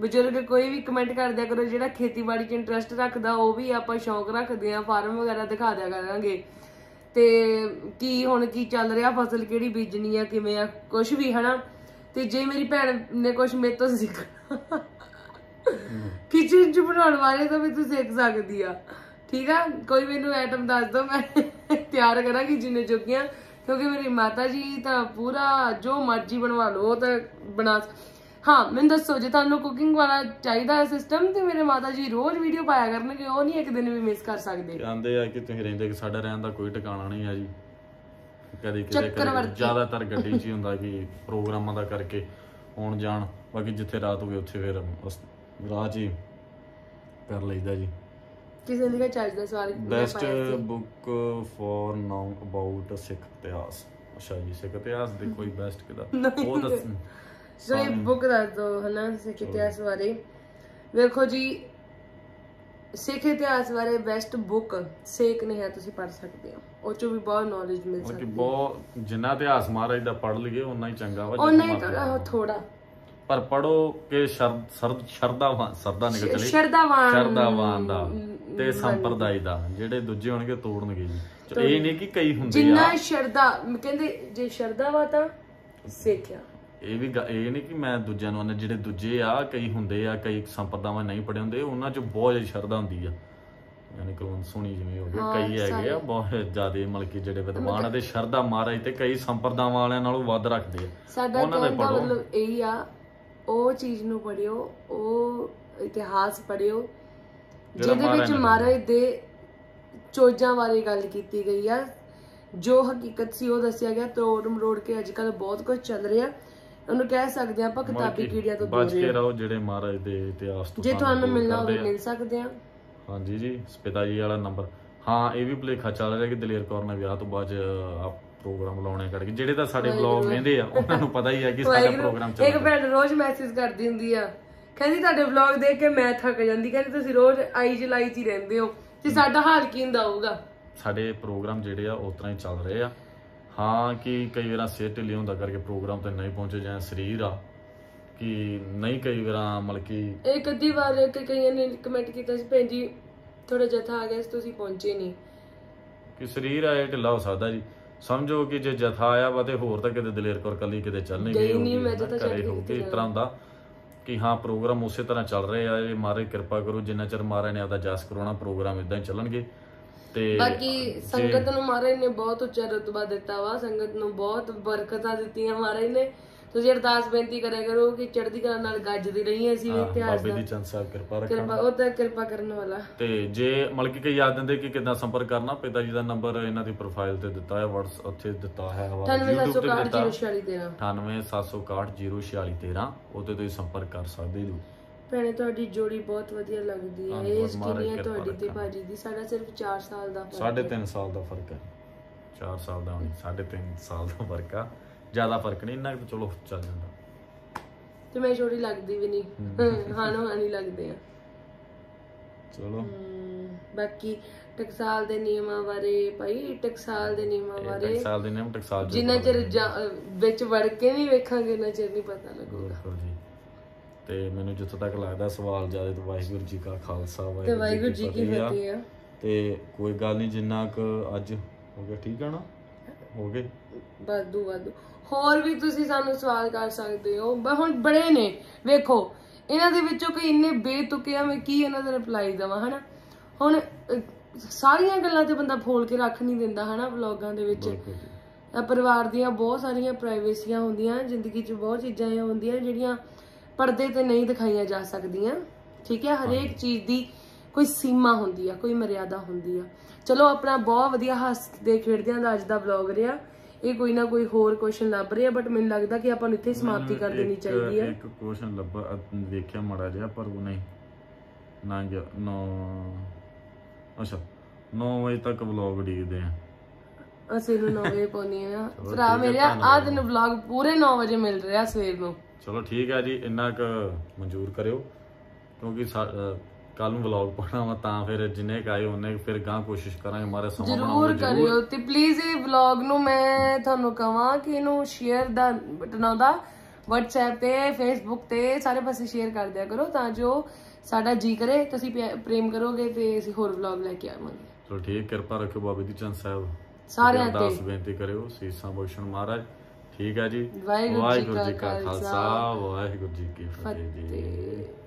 Speaker 1: ਬਜ਼ੁਰਗ ਕੋਈ ਵੀ ਕਮੈਂਟ ਕਰ ਦਿਆ ਕਰੋ, ਜਿਹੜਾ ਖੇਤੀਬਾੜੀ 'ਚ ਇੰਟਰਸਟ ਰੱਖਦਾ, ਉਹ ਵੀ ਆਪਾਂ ਸ਼ੌਂਕ ਰੱਖਦੇ ਆ ਫਾਰਮ ਵਗੈਰਾ ਦਿਖਾ ਦਿਆ ਕਰਾਂਗੇ। ਤੇ ਕੀ ਹੁਣ ਕੀ ਚੱਲ ਰਿਹਾ, ਫਸਲ ਕਿਹੜੀ ਬੀਜਣੀ ਆ, ਕਿਵੇਂ ਆ ਕੁਝ ਵੀ, ਹਨਾ? ਤੇ ਜੇ ਮੇਰੀ ਭੈਣ ਨੇ ਕੁਝ ਮੇਰੇ ਤੋਂ ਸਿੱਖਣਾ ਕਿਚਨ ਚ ਬਣਾਉਣ ਵਾਲੇ ਤਾਂ ਵੀ ਤੂੰ ਸਿੱਖ ਸਕਦੀ ਆ। ਠੀਕ ਆ? ਕੋਈ ਮੈਨੂੰ ਆਈਟਮ ਦੱਸ ਦਿਓ ਮੈਂ ਤਿਆਰ ਕਰਾਂਗੀ ਜਿੰਨੇ ਜੋਗੀਆਂ ਕਿਉਂਕਿ ਮੇਰੀ ਮਾਤਾ ਜੀ ਤਾਂ ਪੂਰਾ ਜੋ ਮਰਜ਼ੀ ਬਣਵਾ ਲਓ, ਉਹ ਤਾਂ ਬਣਾ ਹਾਂ ਮੈਨੂੰ ਦੱਸੋ ਜੇ ਤੁਹਾਨੂੰ ਕੁਕਿੰਗ ਵਾਲਾ ਚਾਹੀਦਾ ਸਿਸਟਮ ਤੇ ਮੇਰੇ ਮਾਤਾ ਜੀ ਰੋਜ਼ ਵੀਡੀਓ ਪਾਇਆ ਕਰਨਗੇ ਉਹ ਨਹੀਂ ਇੱਕ ਦਿਨ ਵੀ ਮਿਸ ਕਰ ਸਕਦੇ।
Speaker 2: ਕਹਿੰਦੇ ਆ ਕਿ ਤੁਸੀਂ ਰਹਿੰਦੇ ਕਿ ਸਾਡਾ ਰਹਿਣ ਦਾ ਕੋਈ ਟਿਕਾਣਾ ਨਹੀਂ ਆ ਜੀ। ਕਦੇ ਕਿਤੇ। ਜ਼ਿਆਦਾਤਰ ਗੱਡੀ 'ਚ ਹੀ ਹੁੰਦਾ ਕਿ ਪ੍ਰੋਗਰਾਮਾਂ ਦਾ ਕਰਕੇ ਆਉਣ ਜਾਣ ਬਾਕੀ ਜਿੱਥੇ ਰਾਤ ਹੋਵੇ ਉੱਥੇ ਫਿਰ ਉਸ ਰਾਹ 'ਚ ਹੀ ਕਰ ਲਈਦਾ ਜੀ।
Speaker 1: ਕਿਸੇ ਨੇ ਕਿਹਾ ਚਾਹੀਦਾ ਸਵਾਲ
Speaker 2: best. Book for now about Sikh ਇਤਿਹਾਸ। ਅੱਛਾ ਜੀ ਸਿੱਖ ਇਤਿਹਾਸ ਦੇ ਕੋਈ ਬੈਸਟ ਕਿਦਾ ਉਹ ਦੱਸ
Speaker 1: ਸੋ ਇਹ ਬੁੱਕ ਦੱਸ ਦੋ ਹਨਾ ਸਿੱਖ ਇਤਿਹਾਸ ਬਾਰੇ ਵੇਖੋ ਜੀ ਸਿੱਖ ਇਤਿਹਾਸ ਬਾਰੇ ਬੈਸਟ ਬੁੱਕ ਸੇਕ ਨੇ ਹੈ ਤੁਸੀਂ ਪੜ੍ਹ ਸਕਦੇ ਹੋ। ਉਹ ਚੋਂ ਵੀ ਬਹੁਤ ਨੌਲੇਜ ਮਿਲ
Speaker 2: ਕਿ
Speaker 1: ਸਕਦੀ
Speaker 2: ਬਹੁਤ ਜਿੰਨਾ ਇਤਿਹਾਸ ਮਹਾਰਾਜ ਦਾ ਪੜ੍ਹ ਲਈਏ ਉਨਾ ਹੀ ਚੰਗਾ ਵਾ
Speaker 1: ਨਹੀਂ
Speaker 2: ਮਰਜ਼ੀ।
Speaker 1: ਥੋੜਾ
Speaker 2: ਪਰ ਪੜੋ ਕਿ ਸ਼ਰਦ ਸਰਦ ਸ਼ਰਦਾਵਾਨ ਸਰਦਾ ਨਿਕਲ। ਚਲੇ
Speaker 1: ਸ਼ਰਦਾਵਾਨ
Speaker 2: ਸ਼ਰਦਾਵਾਨ ਦਾ ਤੇ ਸੰਪਰਦਾਇ ਦਾ ਜਿਹੜੇ ਦੂਜੇ ਹੋਣਗੇ ਤੋੜਨਗੇ ਜੀ। ਇਹ ਨਹੀਂ ਕਿ ਕਈ ਹੁੰਦੇ ਆ।
Speaker 1: ਜਿੰਨਾ ਸ਼ਰਦਾ ਕਹਿੰਦੇ ਜੇ ਸ਼ਰਦਾ ਵਾ ਤਾਂ ਸਿੱਖਿਆ
Speaker 2: ਇਹ ਵੀ ਗ- ਇਹ ਨਹੀਂ ਕਿ ਮੈਂ ਦੂਜਿਆਂ ਨੂੰ ਆਨੇ ਜਿਹੜੇ ਦੂਜੇ ਆ ਕਈ ਹੁੰਦੇ ਆ ਕਈ ਸੰਪਰਦਾਵਾਂ ਨਹੀਂ ਪੜੇ ਹੁੰਦੇ ਉਹਨਾਂ 'ਚ ਬਹੁਤ ਜ਼ਿਆਦਾ ਸ਼ਰਧਾ ਹੁੰਦੀ ਆ। ਯਾਨੀ ਕੁਲਵੰਤ ਸੋਣੀ ਜਿਵੇਂ ਹੋ ਗਏ ਕਈ ਹੈਗੇ ਆ ਬਹੁਤ ਜ਼ਿਆਦੇ ਮਤਲਬ ਕਿ ਜਿਹੜੇ ਵਿਦਵਾਨ ਆ ਤੇ ਸ਼ਰਧਾ ਮਹਾਰਾਜ ਤੇ ਕਈ ਸੰਪਰਦਾਵਾਂ ਵਾਲਿਆਂ ਨਾਲੋਂ ਵੱਧ ਰੱਖਦੇ ਆ।
Speaker 1: ਸਾਡਾ
Speaker 2: ਉਹਨਾਂ ਦੇ
Speaker 1: ਕਹਿਣ ਦਾ
Speaker 2: ਪੜ੍ਹੋ।
Speaker 1: ਮਤਲਬ ਇਹੀ ਆ ਉਹ ਚੀਜ਼ ਨੂੰ ਪੜਿਓ ਉਹ ਇਤਿਹਾਸ ਪੜਿਓ ਜਿਹਦੇ ਵਿੱਚ
Speaker 2: ਮਹਾਰਾਜ
Speaker 1: ਦੇ ਚੋਜਾਂ ਬਾਰੇ ਗੱਲ ਕੀਤੀ ਗਈ ਆ। ਜੋ ਹਕੀਕਤ ਸੀ ਉਹ ਦੱਸਿਆ ਗਿਆ ਤੋੜ ਮਰੋੜ ਕੇ ਅੱਜ ਕੱਲ ਬਹੁਤ ਕੁਝ ਚੱਲ ਰਿਹਾ। ਉਹਨੂੰ ਕਹਿ ਸਕਦੇ ਆ ਆਪਾਂ ਕਿਤਾਬੀ ਕੀੜੀਆਂ ਤੋਂ ਦੂਰ
Speaker 2: ਬਚ ਕੇ ਰਹੋ ਜਿਹੜੇ ਮਹਾਰਾਜ ਦੇ ਇਤਿਹਾਸ ਤੋਂ
Speaker 1: ਜੇ ਤੁਹਾਨੂੰ ਮਿਲਣਾ ਹੋਵੇ
Speaker 2: ਆ।
Speaker 1: ਮਿਲ ਸਕਦੇ ਆ।
Speaker 2: ਹਾਂਜੀ ਜੀ ਸਪਿਤਾ ਜੀ ਵਾਲਾ ਨੰਬਰ। ਹਾਂ ਇਹ ਵੀ ਭੁਲੇਖਾ ਚੱਲ ਰਿਹਾ ਕਿ ਦਲੇਰ ਕੌਰ ਨੇ ਵਿਆਹ ਤੋਂ ਬਾਅਦ ਆ ਪ੍ਰੋਗਰਾਮ ਲਾਉਣੇ ਕੱਢ ਕੇ ਜਿਹੜੇ ਤਾਂ ਸਾਡੇ ਵਲੌਗ ਵੇਂਦੇ ਆ ਉਹਨਾਂ ਨੂੰ ਪਤਾ ਹੀ ਹੈ ਕਿ ਸਾਡਾ ਪ੍ਰੋਗਰਾਮ ਚੱਲ
Speaker 1: ਇੱਕ ਭੈਣ ਰੋਜ਼ ਮੈਸੇਜ ਕਰਦੀ ਹੁੰਦੀ ਆ ਕਹਿੰਦੀ ਤੁਹਾਡੇ ਵਲੌਗ ਦੇਖ ਕੇ ਮੈਂ ਥੱਕ ਜਾਂਦੀ ਕਹਿੰਦੀ ਤੁਸੀਂ ਰੋਜ਼ ਆਈ ਜਲਾਈ ਚ ਹੀ ਰਹਿੰਦੇ ਹੋ ਤੇ ਸਾਡਾ ਹਾਲ ਕੀ ਹੁੰਦਾ ਹੋਊਗਾ?
Speaker 2: ਸਾਡੇ ਪ੍ਰੋਗਰਾਮ ਜਿਹੜੇ ਆ ਉਸ ਤਰ੍ਹਾਂ ਹੀ ਚੱਲ ਰਹੇ ਆ। ਹਾਂ ਕਿ ਕਈ ਵਾਰਾਂ ਸਿਹਤ ਢਿੱਲੀ ਹੁੰਦਾ ਕਰਕੇ ਪ੍ਰੋਗਰਾਮ ਤੇ ਨਹੀਂ ਪਹੁੰਚੇ ਜਾਂ ਸਰੀਰ ਆ ਕਿ ਨਹੀਂ ਕਈ ਵਾਰਾਂ ਮਤਲਬ ਕਿ
Speaker 1: ਇੱਕ ਅੱਧੀ ਵਾਰ ਇੱਕ ਕਈਆਂ ਨੇ ਕਮੈਂਟ ਕੀਤਾ ਸੀ ਭੈਣ ਜੀ ਥੋੜਾ ਜਥਾ ਆ ਗਿਆ ਸੀ ਤੁਸੀਂ ਪਹੁੰਚੇ ਨਹੀਂ।
Speaker 2: ਕਿ ਸਰੀਰ ਆ ਇਹ ਢਿੱਲਾ ਹੋ ਸਕਦਾ ਜੀ। ਸਮਝੋ ਕਿ ਜੇ ਜਥਾ ਆਇਆ ਵਾ ਤੇ ਹੋਰ ਤਾਂ ਕਿਤੇ ਦਲੇਰ ਕੌਰ ਕੱਲੀ ਕਿਤੇ ਚੱਲ ਨਹੀਂ ਗਈ
Speaker 1: ਨਹੀਂ, ਮੈਂ ਜਥਾ ਛੱਡ ਕੇ
Speaker 2: ਇਸ ਤਰ੍ਹਾਂ ਹੁੰਦਾ ਕਿ ਹਾਂ ਪ੍ਰੋਗਰਾਮ ਉਸੇ ਤਰ੍ਹਾਂ ਚੱਲ ਰਹੇ ਆ ਇਹ ਮਹਾਰਾਜ ਕਿਰਪਾ ਕਰੋ ਜਿੰਨਾ ਚਿਰ ਮਹਾਰਾਜ ਨੇ ਆਪਦਾ ਜਸ ਕਰਾਉਣਾ ਪ੍ਰੋਗਰਾਮ ਇਦਾਂ ਹੀ ਚੱਲਣਗੇ। ਤੇ
Speaker 1: ਬਾਕੀ ਸੰਗਤ ਨੂੰ ਮਹਾਰਾਜ ਨੇ ਬਹੁਤ ਉੱਚਾ ਰਤਬਾ ਦਿੱਤਾ ਵਾ ਸੰਗਤ ਨੂੰ ਬਹੁਤ ਬਰਕਤਾਂ ਦਿੱਤੀਆਂ ਮਹਾਰਾਜ ਨੇ। ਤੁਸੀਂ ਅਰਦਾਸ ਬੇਨਤੀ ਕਰਿਆ ਕਰੋ ਕਿ ਚੜ੍ਹਦੀ ਕਲਾ ਨਾਲ ਗੱਜਦੀ ਰਹੀਏ ਅਸੀਂ ਵੀ ਇਤਿਹਾਸ
Speaker 2: ਬਾਬੇ
Speaker 1: ਦਾ।
Speaker 2: ਚੰਦ ਸਾਹਿਬ ਕਿਰਪਾ ਰੱਖਣ।
Speaker 1: ਕਿਰਪਾ ਉਹ ਤਾਂ ਕਿਰਪਾ ਕਰਨ ਵਾਲਾ।
Speaker 2: ਤੇ ਜੇ ਮਤਲਬ ਕਿ ਕਈ ਯਾਦ ਦਿੰਦੇ ਕਿ ਕਿੱਦਾਂ ਸੰਪਰਕ ਕਰਨਾ ਪਿਤਾ ਜੀ ਦਾ ਨੰਬਰ ਇਹਨਾਂ ਦੀ ਪ੍ਰੋਫਾਈਲ ਤੇ ਦਿੱਤਾ ਹੈ WhatsApp ਉੱਥੇ ਦਿੱਤਾ ਹੈ ਵਾ YouTube ਤੇ ਦਿੱਤਾ।
Speaker 1: 97761 ਦੇਣਾ
Speaker 2: 98766013 ਉਹਤੇ ਤੁਸੀਂ ਸੰਪਰਕ ਕਰ ਸਕਦੇ ਹੋ।
Speaker 1: ਭੈਣੇ ਤੁਹਾਡੀ ਜੋੜੀ ਬਹੁਤ ਵਧੀਆ ਲੱਗਦੀ ਹੈ।
Speaker 2: ਹਾਂ,
Speaker 1: ਇਹ ਕਿੰਨੀ ਹੈ ਤੁਹਾਡੀ ਤੇ। ਭਾਜੀ ਦੀ। ਸਾਡਾ ਸਿਰਫ 4 ਸਾਲ ਦਾ ਫ਼ਰਕ
Speaker 2: ਸਾਢੇ ਤਿੰਨ ਸਾਲ ਦਾ ਫ਼ਰਕ ਹੈ। 4 ਸਾਲ ਦਾ ਨਹੀਂ ਸਾਢੇ ਤਿੰਨ ਸਾਲ ਦਾ ਫ਼ਰਕ ਆ। ਜ਼ਿਆਦਾ ਫ਼ਰਕ ਨਹੀਂ ਇੰਨਾ ਚਲੋ ਚੱਲ ਜਾਂਦਾ।
Speaker 1: ਤੇ ਮੈਂ ਜੋੜੀ ਲੱਗਦੀ ਵੀ ਨਹੀਂ। ਹਾਨੋ ਹਾਨੀ ਲੱਗਦੇ ਆ।
Speaker 2: ਚਲੋ।
Speaker 1: ਬਾਕੀ ਟਕਸਾਲ ਦੇ ਨਿਯਮਾਂ ਬਾਰੇ ਭਾਈ ਟਕਸਾਲ ਦੇ ਨਿਯਮਾਂ ਬਾਰੇ
Speaker 2: ਟਕਸਾਲ ਦੇ ਨਿਯਮ ਟਕਸਾਲ
Speaker 1: ਜਿੰਨਾ ਚਿਰ ਵਿੱਚ ਵੜ ਕੇ ਨਹੀਂ ਵੇਖਾਂਗੇ ਨਾ ਚਿਰ ਨਹੀਂ ਪਤਾ ਲੱਗੂਗਾ।
Speaker 2: ਤੇ ਮੈਨੂੰ ਜਿੱਥੋਂ ਤੱਕ ਲੱਗਦਾ ਸਵਾਲ ਜ਼ਿਆਦਾ ਤੇ ਵਾਹਿਗੁਰੂ ਜੀ ਕਾ ਖਾਲਸਾ
Speaker 1: ਤੇ ਵਾਹਿਗੁਰੂ ਜੀ ਕੀ। ਫਤਿਹ ਆ।
Speaker 2: ਤੇ ਕੋਈ ਗੱਲ ਨਹੀਂ ਜਿੰਨਾ ਕੁ ਅੱਜ ਹੋ ਗਿਆ ਠੀਕ ਆ ਨਾ? ਹੋ ਗਏ?
Speaker 1: ਵਾਧੂ ਵਾਧੂ। ਹੋਰ ਵੀ ਤੁਸੀਂ ਸਾਨੂੰ ਸਵਾਲ ਕਰ ਸਕਦੇ ਹੋ। ਬ- ਹੁਣ ਬੜੇ ਨੇ। ਵੇਖੋ ਇਹਨਾਂ ਦੇ ਵਿੱਚੋਂ ਕੋਈ ਇੰਨੇ ਬੇਤੁਕੇ ਆ ਮੈਂ ਕੀ ਇਹਨਾਂ ਦਾ ਰਿਪਲਾਈ ਦਵਾਂ ਹਨਾ? ਹੁਣ ਅਹ, ਸਾਰੀਆਂ ਗੱਲਾਂ ਤੇ ਬੰਦਾ ਫੋਲ ਕੇ ਰੱਖ ਨਹੀਂ ਦਿੰਦਾ ਹਨਾ ਵਲੌਗਾਂ ਦੇ ਵਿੱਚ।
Speaker 2: ਬਿਲਕੁਲ ਜੀ।
Speaker 1: ਅਹ, ਪਰਿਵਾਰ ਦੀਆਂ ਬਹੁਤ ਸਾਰੀਆਂ ਪ੍ਰਾਈਵੇਸੀਆਂ ਹੁੰਦੀਆਂ ਜ਼ਿੰਦਗੀ 'ਚ ਬਹੁਤ ਚੀਜ਼ਾਂ ਇਹ ਹੁੰਦੀਆਂ ਜਿਹੜੀਆਂ ਪਰਦੇ ਤੇ ਨਹੀਂ ਦਿਖਾਈਆਂ ਜਾ ਸਕਦੀਆਂ। ਠੀਕ ਹੈ? ਹਰੇਕ ਚੀਜ਼ ਦੀ ਕੋਈ ਸੀਮਾ ਹੁੰਦੀ ਆ ਕੋਈ ਮਰਿਆਦਾ ਹੁੰਦੀ ਆ। ਚਲੋ ਆਪਣਾ ਬਹੁਤ ਵਧੀਆ ਹੱਸਦੇ ਖੇਡਦਿਆਂ ਦਾ ਅੱਜ ਦਾ ਵਲੌਗ ਰਿਹਾ। ਇਹ ਕੋਈ ਨਾ ਕੋਈ ਹੋਰ ਕੁਐਸਚਨ ਲੱਭ ਰਿਹਾ ਬਟ ਮੈਨੂੰ ਲੱਗਦਾ ਕਿ ਆਪਾਂ ਨੂੰ ਇੱਥੇ ਸਮਾਪਤੀ ਕਰ ਦੇਣੀ ਚਾਹੀਦੀ ਹੈ
Speaker 2: ਇੱਕ ਕੁਐਸਚਨ ਲੱਭਾ ਵੇਖਿਆ ਮੜਾ ਜਿਹਾ ਪਰ ਉਹ ਨਹੀਂ। ਨਾ ਗਿਆ ਨੋ ਅੱਛਾ 9 ਵਜੇ ਤੱਕ ਵਲੌਗ ਉਡੀਕਦੇ ਆ।
Speaker 1: ਅਸੀਂ ਨੂੰ 9 ਵਜੇ ਪਾਉਣੀ ਆ। ਭਰਾ ਮੇਰੇ ਆ ਦਿਨ ਵਲੌਗ ਪੂਰੇ 9 ਵਜੇ ਮਿਲ ਰਿਹਾ ਸਵੇਰ ਨੂੰ।
Speaker 2: ਚਲੋ ਠੀਕ ਹੈ ਜੀ ਇੰਨਾ ਕੁ ਮਨਜ਼ੂਰ ਕਰਿਓ ਕਿਉਂਕਿ ਕੱਲ ਨੂੰ ਵਲੌਗ ਪਾਉਣਾ ਵਾ ਤਾਂ ਫਿਰ ਜਿੰਨੇ ਕੁ ਆਏ ਉਹਨੇ ਫਿਰ ਗਾਂ ਕੋਸ਼ਿਸ਼ ਕਰਾਂਗੇ ਮਾਰੇ ਸਮਾਂ
Speaker 1: ਜਰੂਰ ਕਰਿਓ ਤੇ ਪਲੀਜ਼ ਇਹ ਵਲੌਗ ਨੂੰ ਮੈਂ ਤੁਹਾਨੂੰ ਕਹਾਂ ਕਿ ਇਹਨੂੰ ਸ਼ੇਅਰ ਦਾ ਬਟਨ ਆਉਂਦਾ WhatsApp ਤੇ Facebook ਤੇ ਸਾਰੇ ਪਾਸੇ ਸ਼ੇਅਰ ਕਰ ਦਿਆ ਕਰੋ ਤਾਂ ਜੋ ਸਾਡਾ ਜੀ ਕਰੇ ਤੁਸੀਂ ਪ੍ਰੇਮ ਕਰੋਗੇ ਤੇ ਅਸੀਂ ਹੋਰ ਵਲੌਗ ਲੈ ਕੇ ਆਵਾਂਗੇ।
Speaker 2: ਚਲੋ ਠੀਕ ਕਿਰਪਾ ਰੱਖਿਓ ਬਾਬੇ ਦੀ ਚੰਦ ਸਾਹਿਬ।
Speaker 1: ਸਾਰਿਆਂ ਤੇ।
Speaker 2: ਬੇਨਤੀ ਕਰਿਓ ਸੀਸਾਂ ਬਖਸ਼ਣ ਮਹਾਰਾਜ। ਠੀਕ ਹੈ ਜੀ।
Speaker 1: ਵਾਹਿਗੁਰੂ ਜੀ ਕਾ
Speaker 2: ਖਾਲਸਾ, ਵਾਹਿਗੁਰੂ ਜੀ ਕੀ ਫਤਿਹ ਜੀ।
Speaker 1: ਫਤਿਹ।